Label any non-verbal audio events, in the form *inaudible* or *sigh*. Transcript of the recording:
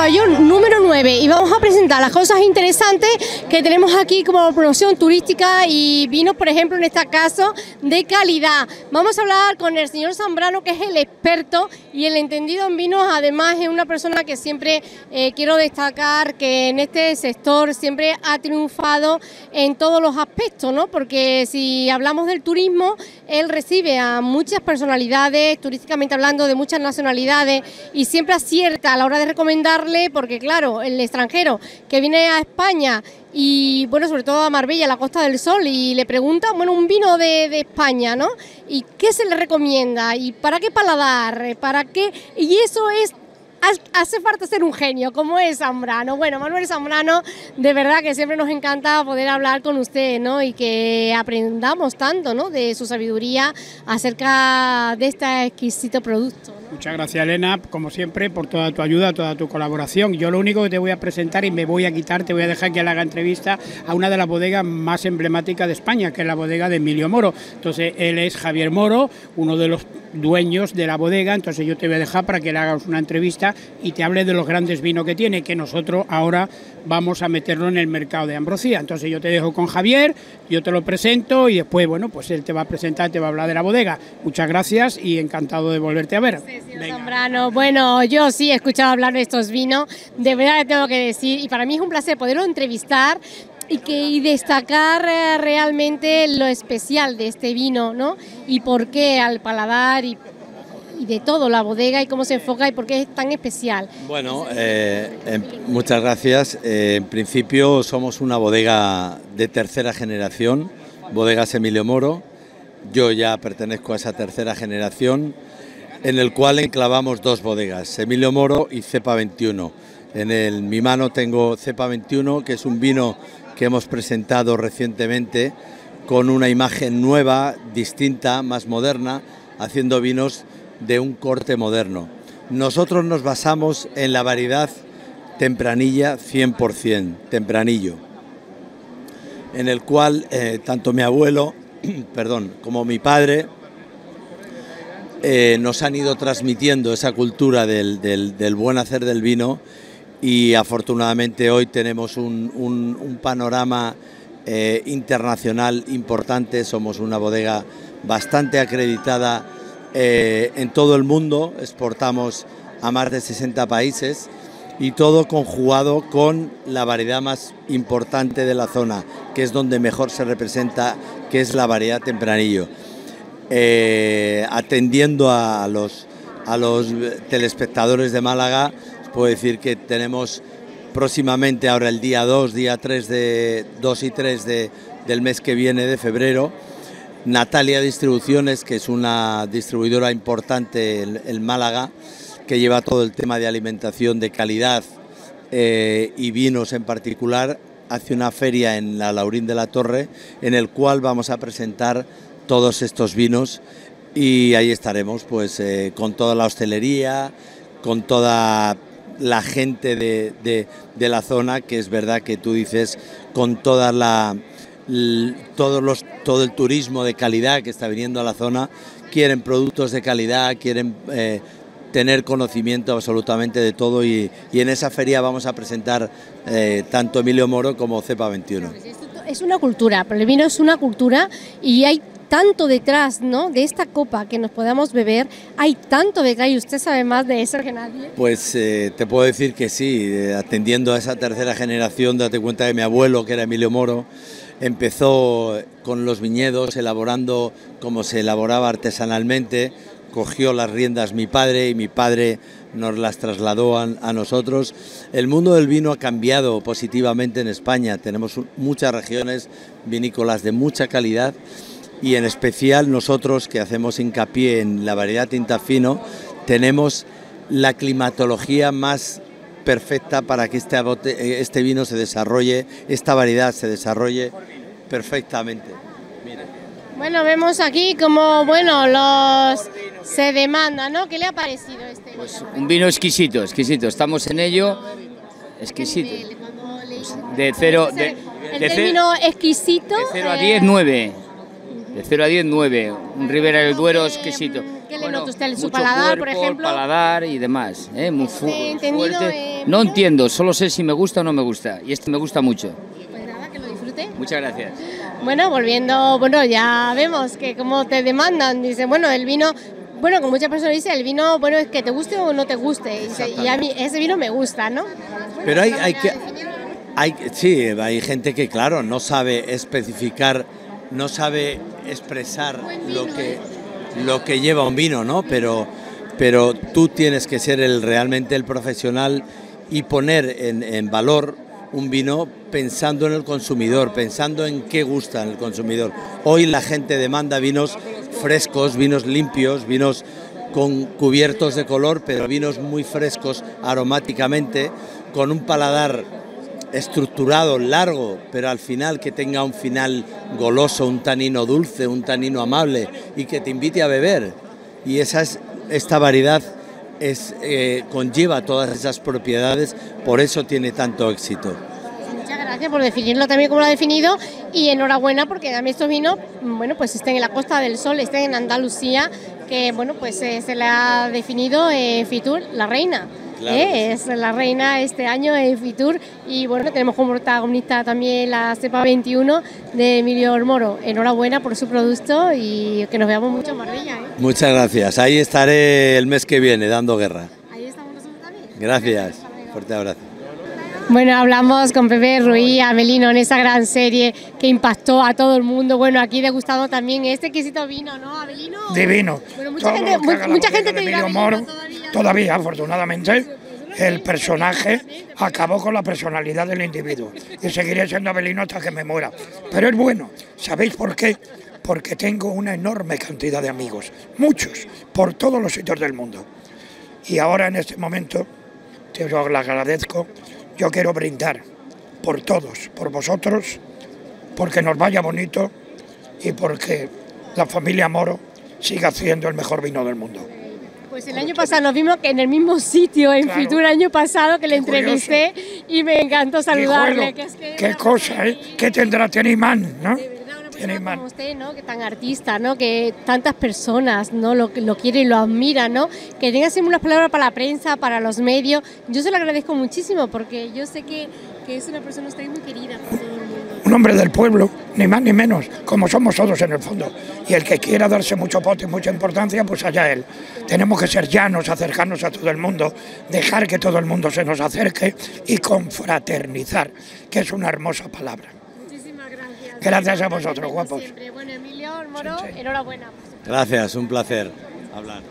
pabellón número 9 y vamos a presentar las cosas interesantes que tenemos aquí como promoción turística y vinos, por ejemplo, en este caso, de calidad. Vamos a hablar con el señor Zambrano, que es el experto y el entendido en vinos, además es una persona que siempre eh, quiero destacar que en este sector siempre ha triunfado en todos los aspectos, ¿no? Porque si hablamos del turismo, él recibe a muchas personalidades, turísticamente hablando, de muchas nacionalidades y siempre acierta a la hora de recomendarle, porque claro, el extranjero que viene a España y bueno, sobre todo a Marbella, la Costa del Sol, y le pregunta, bueno, un vino de, de, España, ¿no? ¿Y qué se le recomienda? ¿Y para qué paladar? ¿Para qué? Y eso es hace falta ser un genio, como es Zambrano. Bueno, Manuel Zambrano, de verdad que siempre nos encanta poder hablar con usted, ¿no? Y que aprendamos tanto, ¿no? De su sabiduría acerca de este exquisito producto. Muchas gracias Elena, como siempre, por toda tu ayuda, toda tu colaboración. Yo lo único que te voy a presentar y me voy a quitar, te voy a dejar que le haga entrevista a una de las bodegas más emblemáticas de España, que es la bodega de Emilio Moro. Entonces, él es Javier Moro, uno de los dueños de la bodega, entonces yo te voy a dejar para que le hagas una entrevista y te hable de los grandes vinos que tiene, que nosotros ahora vamos a meterlo en el mercado de Ambrosía. Entonces yo te dejo con Javier, yo te lo presento y después, bueno, pues él te va a presentar, te va a hablar de la bodega. Muchas gracias y encantado de volverte a ver. Sí, Zambrano. Bueno, yo sí he escuchado hablar de estos vinos, de verdad le tengo que decir, y para mí es un placer poderlo entrevistar y, que, y destacar eh, realmente lo especial de este vino, ¿no? Y por qué al paladar y y de todo, la bodega y cómo se enfoca y por qué es tan especial. Bueno, eh, muchas gracias. Eh, en principio somos una bodega de tercera generación, bodegas Emilio Moro. Yo ya pertenezco a esa tercera generación, en el cual enclavamos dos bodegas, Emilio Moro y Cepa 21. En el, mi mano tengo Cepa 21, que es un vino que hemos presentado recientemente con una imagen nueva, distinta, más moderna, haciendo vinos de un corte moderno. Nosotros nos basamos en la variedad tempranilla 100%, tempranillo, en el cual eh, tanto mi abuelo, *clears throat* perdón, como mi padre eh, nos han ido transmitiendo esa cultura del, buen hacer del vino y afortunadamente hoy tenemos un, panorama eh, internacional importante, somos una bodega bastante acreditada eh, en todo el mundo, exportamos a más de 60 países y todo conjugado con la variedad más importante de la zona, que es donde mejor se representa, que es la variedad tempranillo. Eh, atendiendo a los, a los telespectadores de Málaga, puedo decir que tenemos próximamente, ahora el día 2, día 3 de 2 y 3 de, del mes que viene de febrero, Natalia Distribuciones, que es una distribuidora importante en, Málaga, que lleva todo el tema de alimentación de calidad eh, y vinos en particular, hace una feria en la Laurín de la Torre, en el cual vamos a presentar todos estos vinos y ahí estaremos pues eh, con toda la hostelería, con toda la gente de, de la zona, que es verdad que tú dices, con toda la todos los, todo el turismo de calidad que está viniendo a la zona quieren productos de calidad, quieren eh, tener conocimiento absolutamente de todo y, en esa feria vamos a presentar eh, tanto Emilio Moro como Cepa 21. Es una cultura, pero el vino es una cultura y hay tanto detrás ¿no? de esta copa que nos podamos beber, hay tanto detrás y usted sabe más de eso que nadie. Pues eh, te puedo decir que sí, atendiendo a esa tercera generación, date cuenta de mi abuelo, que era Emilio Moro, Empezó con los viñedos, elaborando como se elaboraba artesanalmente, cogió las riendas mi padre y mi padre nos las trasladó a, nosotros. El mundo del vino ha cambiado positivamente en España. Tenemos muchas regiones vinícolas de mucha calidad y en especial nosotros que hacemos hincapié en la variedad tinta fino, tenemos la climatología más perfecta para que este, este vino se desarrolle, esta variedad se desarrolle perfectamente. Bueno, vemos aquí como, bueno, los se demanda, ¿no? ¿Qué le ha parecido este Pues un vino exquisito, exquisito. Estamos en ello, exquisito. de cero, de, el vino exquisito. De 0 a 10, 9. De 0 a 10, 9. Un Ribera del Duero exquisito. ¿Qué le nota usted en su paladar, por ejemplo? paladar y demás. ¿eh? Muy fu entendido fuerte No entiendo, solo sé si me gusta o no me gusta. Y este me gusta mucho. Pues nada, que lo disfrute. Muchas gracias. Bueno, volviendo, bueno, ya vemos que como te demandan, dice, bueno, el vino, bueno, como muchas personas dicen, el vino, bueno, es que te guste o no te guste. Y, y a mí ese vino me gusta, ¿no? Pero hay, hay que... Hay, sí, hay gente que, claro, no sabe especificar, no sabe expresar lo que, lo que lleva un vino, ¿no? Pero, pero tú tienes que ser el, realmente el profesional y poner en, en valor un vino pensando en el consumidor, pensando en qué gusta el consumidor. Hoy la gente demanda vinos frescos, vinos limpios, vinos con cubiertos de color, pero vinos muy frescos aromáticamente, con un paladar estructurado, largo, pero al final que tenga un final goloso, un tanino dulce, un tanino amable y que te invite a beber. Y esa es, esta variedad es, eh, conlleva todas esas propiedades, por eso tiene tanto éxito. Muchas gracias por definirlo también como lo ha definido y enhorabuena porque mí estos vinos, bueno, pues estén en la Costa del Sol, estén en Andalucía, que bueno, pues eh, se le ha definido eh, Fitur la reina. Claro ¿eh? Es la reina este año en Fitur y bueno, tenemos como protagonista también la cepa 21 de Emilio Moro. Enhorabuena por su producto y que nos veamos mucho en Marbella. Muchas gracias. Ahí estaré el mes que viene dando guerra. Ahí estamos nosotros también. Gracias. Fuerte abrazo. Bueno, hablamos con Pepe Ruiz, Amelino, en esa gran serie que impactó a todo el mundo. Bueno, aquí degustando también este exquisito vino, ¿no, Amelino? Divino. Bueno, mucha Todo gente, mu- mucha gente te dirá Emilio Amelino Moro, todavía. todavía, afortunadamente, el personaje acabó con la personalidad del individuo y seguiré siendo Abelino hasta que me muera. Pero es bueno, ¿sabéis por qué? Porque tengo una enorme cantidad de amigos, muchos, por todos los sitios del mundo. Y ahora en este momento, te lo agradezco, yo quiero brindar por todos, por vosotros, porque nos vaya bonito y porque la familia Moro siga siendo el mejor vino del mundo. Pues el año pasado nos vimos que en el mismo sitio, en Claro. Fitur, el año pasado, que le entrevisté y me encantó saludarle. Hijuelo, que es que qué cosa, ¿eh? ¿Qué tendrá? Tiene imán, ¿no? Persona como usted, ¿no? Que tan artista, ¿no? Que tantas personas, ¿no? Lo, lo quieren y lo admiran, ¿no? Que tenga siempre unas palabras para la prensa, para los medios. Yo se lo agradezco muchísimo porque yo sé que, que es una persona usted muy querida por todo el mundo. Un hombre del pueblo, ni más ni menos, como somos todos en el fondo. Y el que quiera darse mucho pote y mucha importancia, pues allá él. Tenemos que ser llanos, acercarnos a todo el mundo, dejar que todo el mundo se nos acerque y confraternizar, que es una hermosa palabra. Gracias. A vosotros, Como guapos. siempre. Bueno, Emilio Moro, enhorabuena. Gracias, un placer hablar.